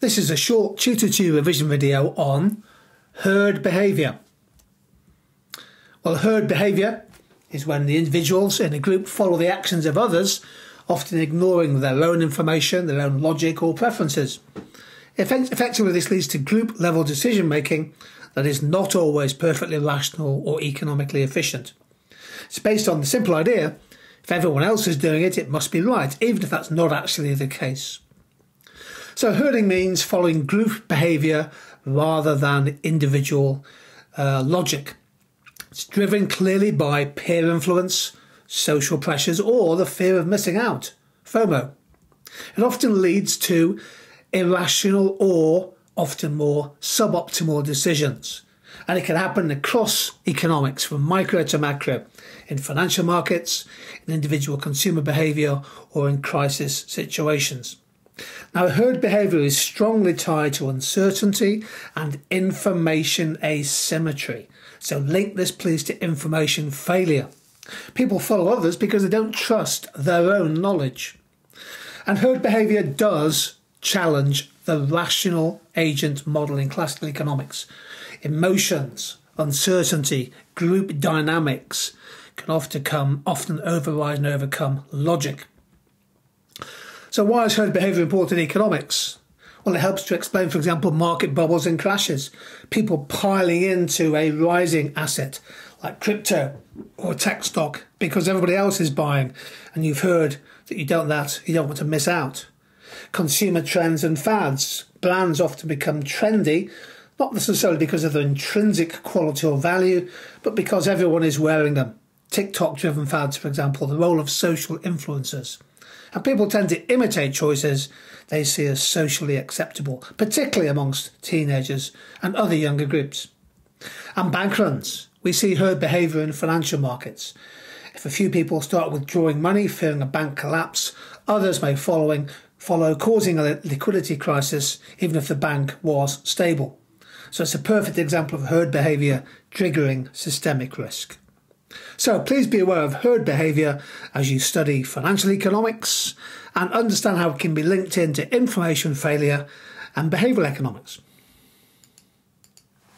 This is a short Tutor 2 revision video on herd behaviour. Well, herd behaviour is when the individuals in a group follow the actions of others, often ignoring their own information, their own logic or preferences. Effectively, this leads to group level decision making that is not always perfectly rational or economically efficient. It's based on the simple idea if everyone else is doing it, it must be right, even if that's not actually the case. So herding means following group behaviour rather than individual uh, logic. It's driven clearly by peer influence, social pressures, or the fear of missing out, FOMO. It often leads to irrational or often more suboptimal decisions. And it can happen across economics from micro to macro, in financial markets, in individual consumer behaviour, or in crisis situations. Now, herd behaviour is strongly tied to uncertainty and information asymmetry. So, link this please to information failure. People follow others because they don't trust their own knowledge. And herd behaviour does challenge the rational agent model in classical economics. Emotions, uncertainty, group dynamics can often come often override and overcome logic. So, why is herd behaviour important in economics? Well, it helps to explain, for example, market bubbles and crashes, people piling into a rising asset like crypto or tech stock because everybody else is buying, and you've heard that you don't that you don't want to miss out. Consumer trends and fads. Brands often become trendy, not necessarily because of their intrinsic quality or value, but because everyone is wearing them. TikTok driven fads, for example, the role of social influencers. And people tend to imitate choices they see as socially acceptable, particularly amongst teenagers and other younger groups. And bank runs. We see herd behaviour in financial markets. If a few people start withdrawing money, fearing a bank collapse, others may following, follow, causing a liquidity crisis, even if the bank was stable. So it's a perfect example of herd behaviour triggering systemic risk. So please be aware of herd behaviour as you study financial economics and understand how it can be linked into information failure and behavioural economics.